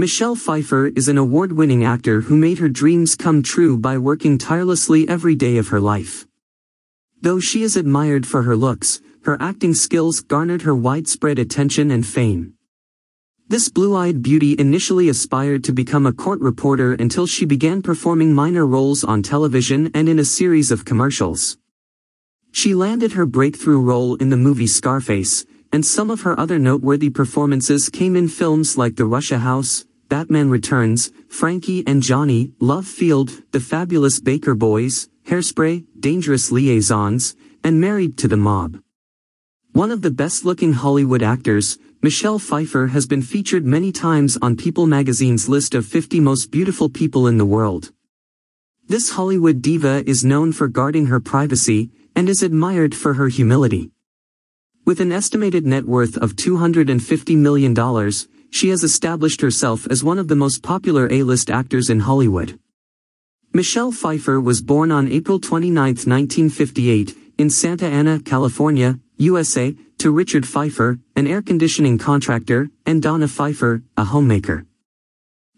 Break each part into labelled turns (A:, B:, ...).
A: Michelle Pfeiffer is an award-winning actor who made her dreams come true by working tirelessly every day of her life. Though she is admired for her looks, her acting skills garnered her widespread attention and fame. This blue-eyed beauty initially aspired to become a court reporter until she began performing minor roles on television and in a series of commercials. She landed her breakthrough role in the movie Scarface, and some of her other noteworthy performances came in films like The Russia House, Batman Returns, Frankie and Johnny, Love Field, The Fabulous Baker Boys, Hairspray, Dangerous Liaisons, and Married to the Mob. One of the best-looking Hollywood actors, Michelle Pfeiffer has been featured many times on People magazine's list of 50 most beautiful people in the world. This Hollywood diva is known for guarding her privacy, and is admired for her humility. With an estimated net worth of $250 million, she has established herself as one of the most popular A-list actors in Hollywood. Michelle Pfeiffer was born on April 29, 1958, in Santa Ana, California, USA, to Richard Pfeiffer, an air conditioning contractor, and Donna Pfeiffer, a homemaker.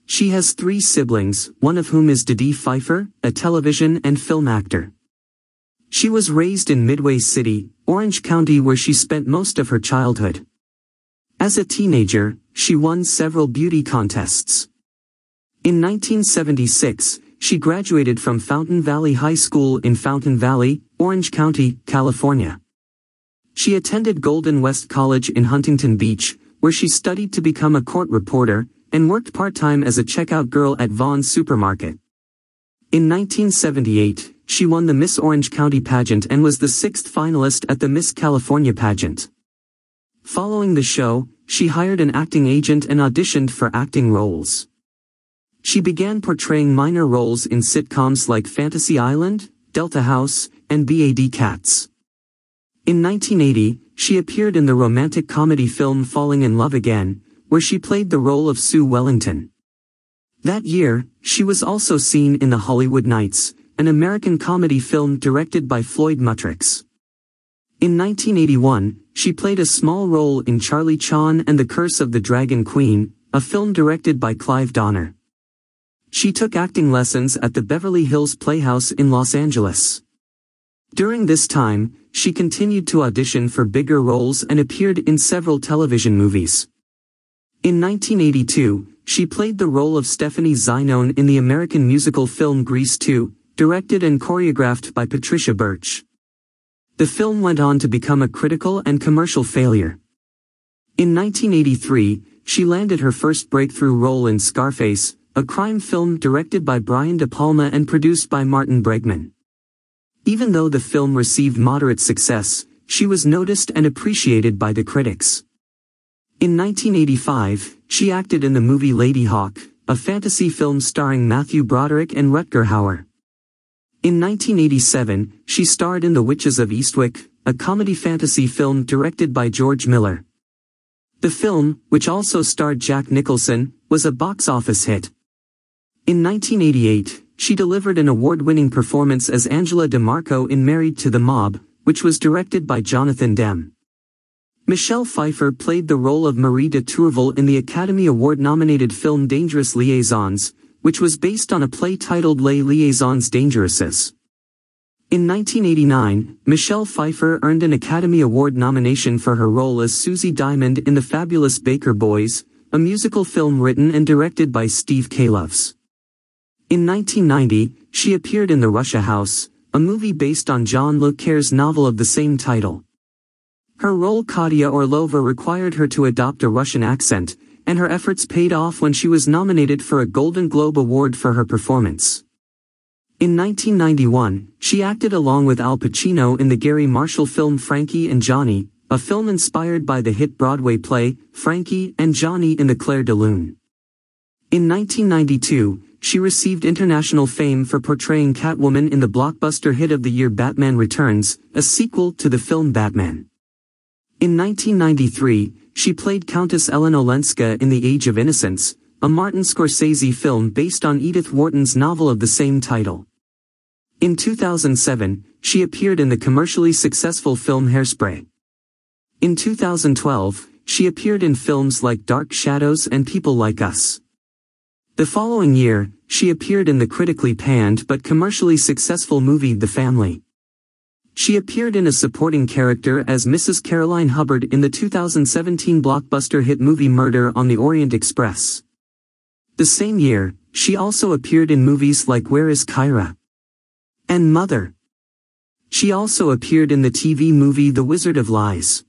A: She has three siblings, one of whom is Dede Pfeiffer, a television and film actor. She was raised in Midway City, Orange County where she spent most of her childhood. As a teenager, she won several beauty contests. In 1976, she graduated from Fountain Valley High School in Fountain Valley, Orange County, California. She attended Golden West College in Huntington Beach, where she studied to become a court reporter, and worked part-time as a checkout girl at Vons Supermarket. In 1978, she won the Miss Orange County pageant and was the sixth finalist at the Miss California pageant. Following the show, she hired an acting agent and auditioned for acting roles. She began portraying minor roles in sitcoms like Fantasy Island, Delta House, and BAD Cats. In 1980, she appeared in the romantic comedy film Falling in Love Again, where she played the role of Sue Wellington. That year, she was also seen in The Hollywood Knights, an American comedy film directed by Floyd Mutrux. In 1981, she played a small role in Charlie Chan and the Curse of the Dragon Queen, a film directed by Clive Donner. She took acting lessons at the Beverly Hills Playhouse in Los Angeles. During this time, she continued to audition for bigger roles and appeared in several television movies. In 1982, she played the role of Stephanie Zinone in the American musical film Grease 2, directed and choreographed by Patricia Birch. The film went on to become a critical and commercial failure. In 1983, she landed her first breakthrough role in Scarface, a crime film directed by Brian De Palma and produced by Martin Bregman. Even though the film received moderate success, she was noticed and appreciated by the critics. In 1985, she acted in the movie Ladyhawke, a fantasy film starring Matthew Broderick and Rutger Hauer. In 1987, she starred in The Witches of Eastwick, a comedy fantasy film directed by George Miller. The film, which also starred Jack Nicholson, was a box office hit. In 1988, she delivered an award-winning performance as Angela DeMarco in Married to the Mob, which was directed by Jonathan Demme. Michelle Pfeiffer played the role of Marie de Tourvel in the Academy Award-nominated film Dangerous Liaisons, which was based on a play titled Les Liaisons Dangereuses. In 1989, Michelle Pfeiffer earned an Academy Award nomination for her role as Susie Diamond in The Fabulous Baker Boys, a musical film written and directed by Steve Kloves. In 1990, she appeared in The Russia House, a movie based on John Le Carre's novel of the same title. Her role Katia Orlova required her to adopt a Russian accent, and her efforts paid off when she was nominated for a Golden Globe Award for her performance. In 1991, she acted along with Al Pacino in the Garry Marshall film Frankie and Johnny, a film inspired by the hit Broadway play, Frankie and Johnny in the Clair de Lune. In 1992, she received international fame for portraying Catwoman in the blockbuster hit of the year Batman Returns, a sequel to the film Batman. In 1993, she played Countess Ellen Olenska in The Age of Innocence, a Martin Scorsese film based on Edith Wharton's novel of the same title. In 2007, she appeared in the commercially successful film Hairspray. In 2012, she appeared in films like Dark Shadows and People Like Us. The following year, she appeared in the critically panned but commercially successful movie The Family. She appeared in a supporting character as Mrs. Caroline Hubbard in the 2017 blockbuster hit movie Murder on the Orient Express. The same year, she also appeared in movies like Where is Kyra? and Mother. She also appeared in the TV movie The Wizard of Lies.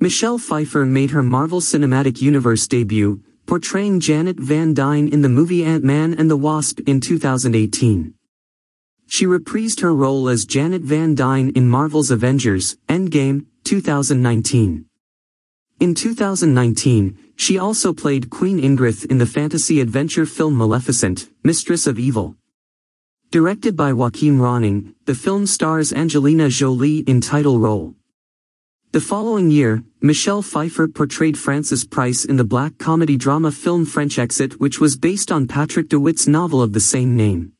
A: Michelle Pfeiffer made her Marvel Cinematic Universe debut, portraying Janet Van Dyne in the movie Ant-Man and the Wasp in 2018. She reprised her role as Janet Van Dyne in Marvel's Avengers, Endgame, 2019. In 2019, she also played Queen Ingrid in the fantasy adventure film Maleficent, Mistress of Evil. Directed by Joachim Rønning, the film stars Angelina Jolie in title role. The following year, Michelle Pfeiffer portrayed Frances Price in the black comedy drama film French Exit which was based on Patrick DeWitt's novel of the same name.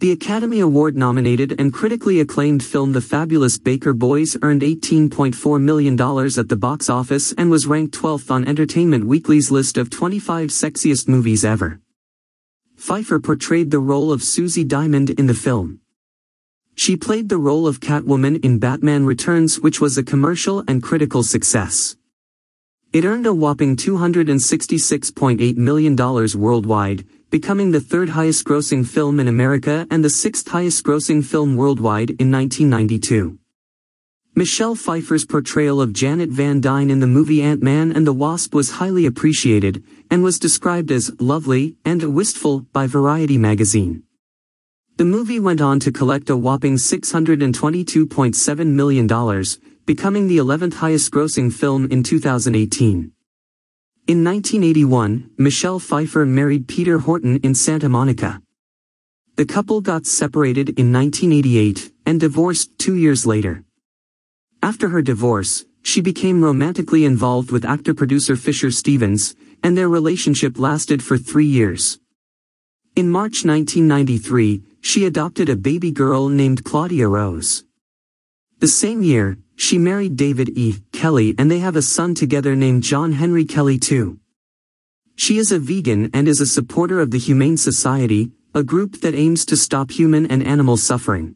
A: The Academy Award nominated and critically acclaimed film The Fabulous Baker Boys earned $18.4 million at the box office and was ranked 12th on Entertainment Weekly's list of 25 sexiest movies ever. Pfeiffer portrayed the role of Susie Diamond in the film. She played the role of Catwoman in Batman Returns which was a commercial and critical success. It earned a whopping $266.8 million worldwide, becoming the third highest grossing film in America and the sixth highest grossing film worldwide in 1992. Michelle Pfeiffer's portrayal of Janet Van Dyne in the movie Ant-Man and the Wasp was highly appreciated, and was described as lovely and wistful by Variety magazine. The movie went on to collect a whopping $622.7 million, becoming the 11th highest grossing film in 2018. In 1981, Michelle Pfeiffer married Peter Horton in Santa Monica. The couple got separated in 1988 and divorced two years later. After her divorce, she became romantically involved with actor-producer Fisher Stevens, and their relationship lasted for three years. In March 1993, she adopted a baby girl named Claudia Rose. The same year, she married David E. Kelley and they have a son together named John Henry Kelley too. She is a vegan and is a supporter of the Humane Society, a group that aims to stop human and animal suffering.